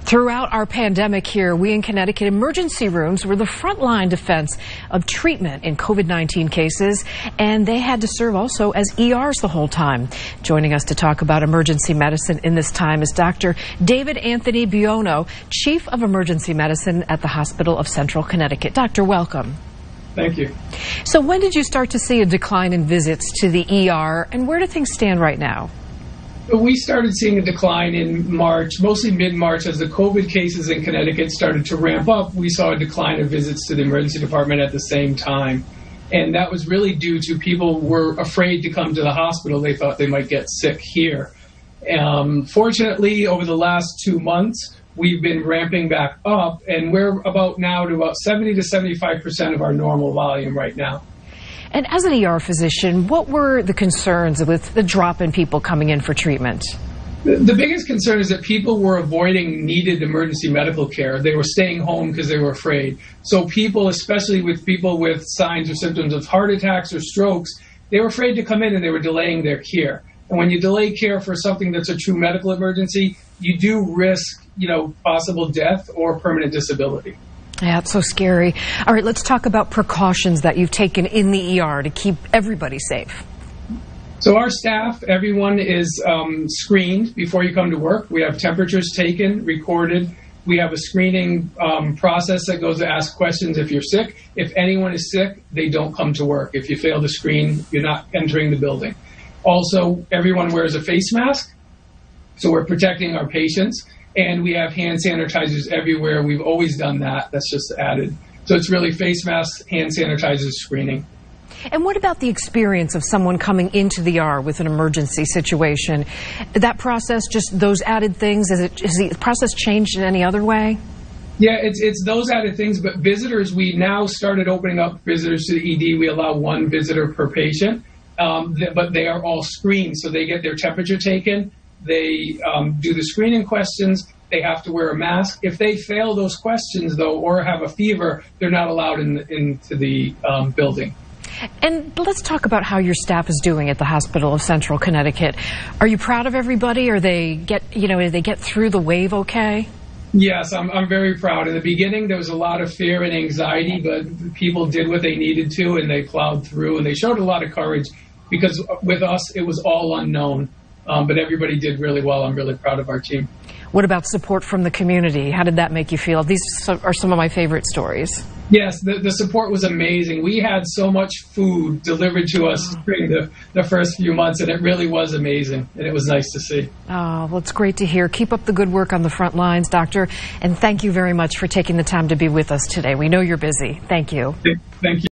Throughout our pandemic here, we in Connecticut emergency rooms were the frontline defense of treatment in COVID-19 cases, and they had to serve also as ERs the whole time. Joining us to talk about emergency medicine in this time is Dr. David Anthony Buono, Chief of Emergency Medicine at the Hospital of Central Connecticut. Doctor, welcome. Thank you. So when did you start to see a decline in visits to the ER, and where do things stand right now? We started seeing a decline in March, mostly mid-March, as the COVID cases in Connecticut started to ramp up. We saw a decline of visits to the emergency department at the same time. And that was really due to people were afraid to come to the hospital. They thought they might get sick here. Um, fortunately, over the last two months, we've been ramping back up, and we're about now to about 70 to 75 percent of our normal volume right now. And as an ER physician, what were the concerns with the drop in people coming in for treatment? The biggest concern is that people were avoiding needed emergency medical care. They were staying home because they were afraid. So people, especially with people with signs or symptoms of heart attacks or strokes, they were afraid to come in and they were delaying their care. And when you delay care for something that's a true medical emergency, you do risk, you know, possible death or permanent disability. Yeah, it's so scary. All right, let's talk about precautions that you've taken in the ER to keep everybody safe. So our staff, everyone is um, screened before you come to work. We have temperatures taken, recorded. We have a screening um, process that goes to ask questions if you're sick. If anyone is sick, they don't come to work. If you fail to screen, you're not entering the building. Also, everyone wears a face mask, so we're protecting our patients and we have hand sanitizers everywhere. We've always done that. That's just added. So it's really face masks, hand sanitizers, screening. And what about the experience of someone coming into the ER with an emergency situation? That process, just those added things, has, it, has the process changed in any other way? Yeah, it's it's those added things. But visitors, we now started opening up visitors to the ED. We allow one visitor per patient, um, but they are all screened, so they get their temperature taken. They um, do the screening questions. They have to wear a mask. If they fail those questions, though, or have a fever, they're not allowed in, into the um, building. And let's talk about how your staff is doing at the Hospital of Central Connecticut. Are you proud of everybody? Or they get, you know, Did they get through the wave okay? Yes, I'm, I'm very proud. In the beginning, there was a lot of fear and anxiety, but people did what they needed to and they plowed through and they showed a lot of courage because with us, it was all unknown. Um, but everybody did really well. I'm really proud of our team. What about support from the community? How did that make you feel? These are some of my favorite stories. Yes, the, the support was amazing. We had so much food delivered to us during the, the first few months, and it really was amazing, and it was nice to see. Oh, well, it's great to hear. Keep up the good work on the front lines, Doctor, and thank you very much for taking the time to be with us today. We know you're busy. Thank you. Thank you.